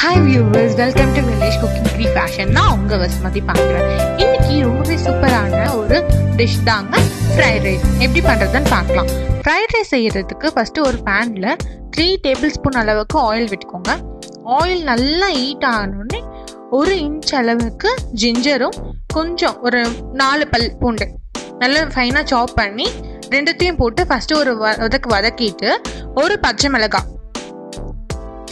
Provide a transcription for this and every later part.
Hi viewers welcome to village cooking pre fashion நான் உங்கள் வசுமதி பார்க்குறேன். இன்னைக்கு ரொம்பவே சூப்பரான ஒரு டிஷ் தாங்க ஃப்ரைட் ரைஸ் எப்படி பண்ணுறதுன்னு பார்க்கலாம். ஃப்ரைட் ரைஸ் செய்கிறதுக்கு ஃபஸ்ட்டு ஒரு பேனில் த்ரீ டேபிள் ஸ்பூன் அளவுக்கு ஆயில் விட்டுக்கோங்க. ஆயில் நல்லா ஹீட் ஆனோடனே ஒரு இன்ச் அளவுக்கு ஜிஞ்சரும் கொஞ்சம் ஒரு நாலு பல் பூண்டு நல்லா ஃபைனாக சாப் பண்ணி ரெண்டுத்தையும் போட்டு ஃபஸ்ட்டு ஒரு வதக்கு வதக்கிட்டு ஒரு பச்சை மிளகாய்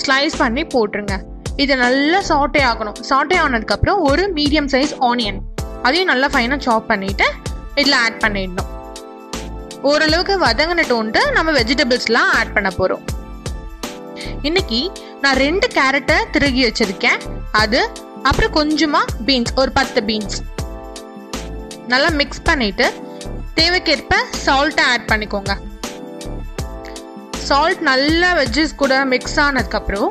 ஸ்லைஸ் பண்ணி போட்டுருங்க. இது நல்லா சாட்டே ஆகணும் சாட்டே ஆனதுக்கப்புறம் ஒரு மீடியம் சைஸ் ஆனியன் அதையும் நல்லா ஃபைனாக சாப் பண்ணிவிட்டு இதில் ஆட் பண்ணிடணும். ஓரளவுக்கு வதங்கினட்டோன்ட்டு நம்ம வெஜிடபிள்ஸ்லாம் ஆட் பண்ண போகிறோம் இன்னைக்கு நான் ரெண்டு கேரட்டை திருகி வச்சிருக்கேன். அது அப்புறம் கொஞ்சமாக பீன்ஸ் ஒரு பத்து பீன்ஸ் நல்லா மிக்ஸ் பண்ணிட்டு தேவைக்கேற்ப சால்ட்டை ஆட் பண்ணிக்கோங்க. சால்ட் நல்லா வெஜ்ஜஸ் கூட மிக்ஸ் ஆனதுக்கப்புறம்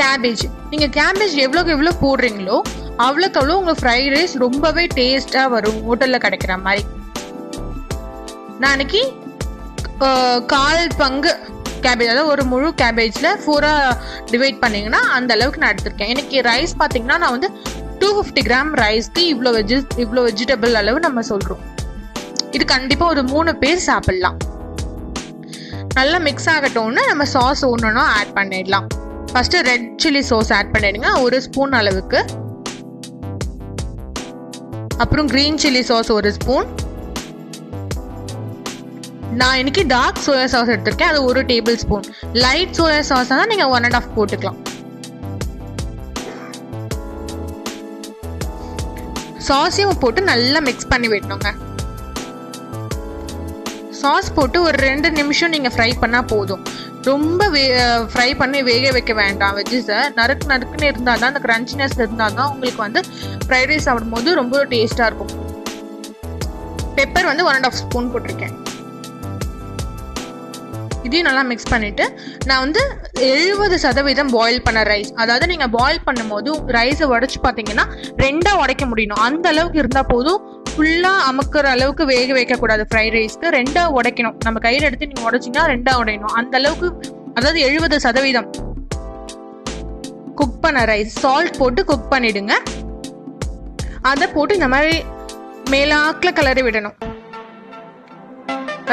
கேபேஜ் நீங்கள் கேபேஜ் எவ்வளோக்கு எவ்வளோ போடுறீங்களோ அவ்வளோக்கு அவ்வளோ உங்கள் ஃப்ரைட் ரைஸ் ரொம்பவே டேஸ்ட்டாக வரும் ஹோட்டலில் கிடைக்கிற மாதிரி. நான் அன்னைக்கு கால் பங்கு கேபேஜ் அதாவது ஒரு முழு கேபேஜில் ஃபோராக டிவைட் பண்ணிங்கன்னா அந்த அளவுக்கு நான் எடுத்திருக்கேன். எனக்கு ரைஸ் பார்த்தீங்கன்னா நான் வந்து டூ ஃபிஃப்டி கிராம் ரைஸ்க்கு இவ்வளோ வெஜி இவ்வளோ வெஜிடபிள் அளவு நம்ம சொல்கிறோம் இது கண்டிப்பாக ஒரு மூணு பேர் சாப்பிட்லாம். நல்லா மிக்ஸ் ஆகட்டும்னு நம்ம சாஸ் ஒன்று ஆட் பண்ணிடலாம். First red chilli sauce add பண்ணிடுங்க. ஒரு ஸ்பூன் அளவுக்கு. அப்புறம் க்ரீன் சில்லி சாஸ் ஒரு ஸ்பூன் நான் இன்னைக்கு டார்க் சோயா சாஸ் எடுத்திருக்கேன். அது ஒரு tablespoon light soya sauce தான் நீங்கள் ஒன் அண்ட் ஆஃப் போட்டுக்கலாம் சாஸையும் போட்டு நல்லா மிக்ஸ் பண்ணி விடணுங்க. சாஸ் போட்டு ஒரு ரெண்டு நிமிஷம் நீங்கள் ஃப்ரை பண்ணால் போதும். ரொம்ப வே ஃப்ரை பண்ணி வேக வைக்க வேண்டாம் வெஜ்ஜஸை நறுக்கு நறுக்குன்னு இருந்தால் தான் அந்த க்ரன்ச்சினஸ் இருந்தால் தான் உங்களுக்கு வந்து ஃப்ரைட் ரைஸ் சாப்பிடும்போது ரொம்ப டேஸ்ட்டாக இருக்கும். பெப்பர் வந்து ஒன் அண்ட் ஆஃப் ஸ்பூன் போட்டிருக்கேன். இதையும் நல்லா மிக்ஸ் பண்ணிவிட்டு நான் வந்து எழுபது சதவீதம் பாயில் பண்ண ரைஸ் அதாவது நீங்கள் பாயில் பண்ணும்போது ரைஸை உடச்சி பார்த்தீங்கன்னா ரெண்டாக உடைக்க முடியணும். அந்த அளவுக்கு இருந்தால் போதும். ஃபுல்லாக அமுக்கிற அளவுக்கு வேக வைக்கக்கூடாது ஃப்ரைட் ரைஸ்க்கு ரெண்டாக உடைக்கணும். நம்ம கையில் எடுத்து நீங்கள் உடைச்சிங்கன்னா ரெண்டாக உடையணும். அந்த அளவுக்கு அதாவது எழுபது சதவீதம் குக் பண்ண ரைஸ் சால்ட் போட்டு குக் பண்ணிடுங்க. அதை போட்டு இந்த மாதிரி மேலாக்கில் கிளறி விடணும்.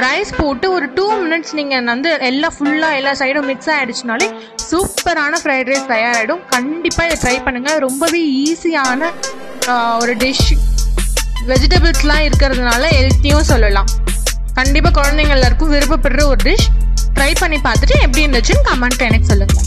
ரைஸ் போட்டு ஒரு டூ மினிட்ஸ் நீங்கள் வந்து எல்லாம் ஃபுல்லாக எல்லா சைடும் மிக்ஸ் ஆகிடுச்சுனாலே சூப்பரான ஃப்ரைட் ரைஸ் தயாராகிடும் கண்டிப்பாக இதை ட்ரை பண்ணுங்கள் ரொம்பவே ஈஸியான ஒரு டிஷ் வெஜிடபிள்ஸ்லாம் இருக்கிறதுனால ஹெல்த்தியும் சொல்லலாம். கண்டிப்பாக குழந்தைங்க எல்லாருக்கும் விருப்பப்படுற ஒரு டிஷ் ட்ரை பண்ணி பார்த்துட்டு எப்படி இருந்துச்சுன்னு கமெண்ட் எனக்கு சொல்லுங்கள்